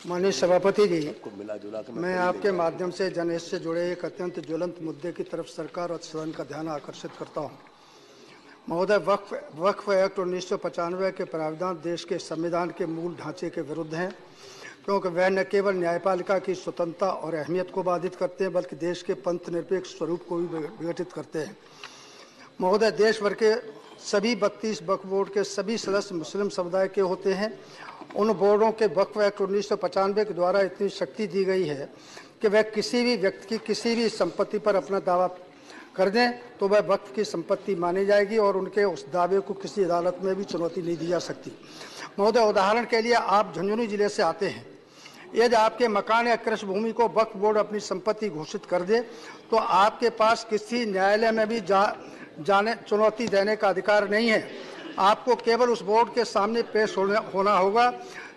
माननीय सभापति जी मिला जुला मैं आपके माध्यम से जनहित से जुड़े एक अत्यंत ज्वलंत मुद्दे की तरफ़ सरकार और सदन का ध्यान आकर्षित करता हूँ। महोदय वक्फ वक्फ एक्ट उन्नीस के प्रावधान देश के संविधान के मूल ढांचे के विरुद्ध हैं क्योंकि वह न केवल न्यायपालिका की स्वतंत्रता और अहमियत को बाधित करते हैं बल्कि देश के पंथ निरपेक्ष स्वरूप को भी विघटित करते हैं महोदय देश भर के सभी बत्तीस वक्फ बोर्ड के सभी सदस्य मुस्लिम समुदाय के होते हैं उन बोर्डों के वक्फ एक्ट उन्नीस के द्वारा इतनी शक्ति दी गई है कि वह किसी भी व्यक्ति की किसी भी संपत्ति पर अपना दावा कर दें तो वह वक्त की संपत्ति मानी जाएगी और उनके उस दावे को किसी अदालत में भी चुनौती नहीं दी जा सकती। महोदय, उदाहरण के लिए आप झुंझुनू ज़िले से आते हैं। यदि आपके मकान या कृषि भूमि को वक्फ बोर्ड अपनी संपत्ति घोषित कर दे तो आपके पास किसी न्यायालय में भी जा, जाने, चुनौती देने का अधिकार नहीं है। आपको केवल उस बोर्ड के सामने पेश होने, होना होगा,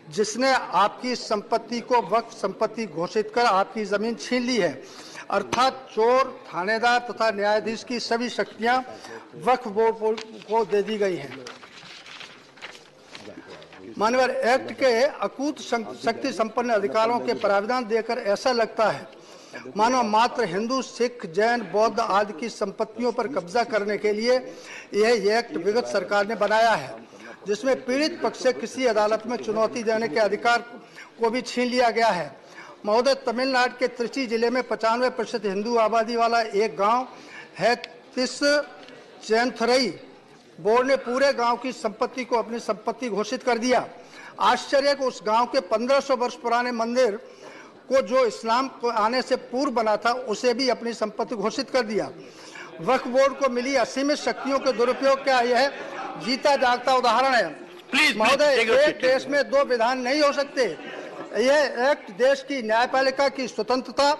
जिसने आपकी संपत्ति को वक्फ संपत्ति घोषित कर आपकी ज़मीन छीन ली है। अर्थात चोर, थानेदार तथा न्यायाधीश की सभी शक्तियाँ वक्फ बोर्ड को दे दी गई हैं। मानवर एक्ट के अकूत शक्ति संपन्न अधिकारों के प्रावधान देकर ऐसा लगता है मानो मात्र, हिंदू, सिख, जैन, बौद्ध आदि की संपत्तियों पर कब्जा करने के लिए यह एक्ट विगत सरकार ने बनाया है, जिसमें पीड़ित पक्ष से किसी अदालत में चुनौती देने के अधिकार को भी छीन लिया गया है। महोदय, तमिलनाडु के त्रिची ज़िले में पचानवे प्रतिशत हिंदू आबादी वाला एक गाँव है, तिस चैनथरई बोर्ड ने पूरे गाँव की संपत्ति को अपनी संपत्ति घोषित कर दिया। आश्चर्य को उस गाँव के 1500 वर्ष पुराने मंदिर को जो इस्लाम को आने से पूर्व बना था उसे भी अपनी संपत्ति घोषित कर दिया। वक्फ बोर्ड को मिली असीमित शक्तियों के दुरुपयोग का यह जीता जागता उदाहरण है। महोदय एक देश में दो विधान नहीं हो सकते। यह एक्ट देश की न्यायपालिका की स्वतंत्रता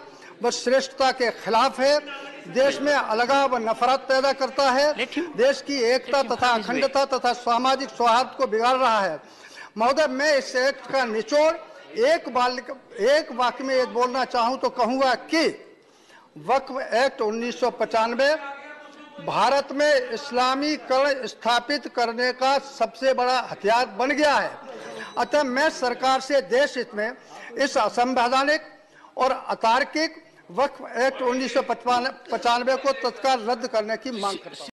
व श्रेष्ठता के खिलाफ है। देश में अलगाव व नफरत पैदा करता है। देश की एकता तथा अखंडता तथा सामाजिक सौहार्द को बिगाड़ रहा है। महोदय मैं इस एक्ट का निचोड़ एक बाल एक वाक्य में ये बोलना चाहूँ तो कहूँगा कि वक्फ एक्ट उन्नीस भारत में इस्लामीकरण स्थापित करने का सबसे बड़ा हथियार बन गया है। अतः मैं सरकार से देश हित में इस असंवैधानिक और अतार्किक वक्फ एक्ट उन्नीस को तत्काल रद्द करने की मांग करता हूँ।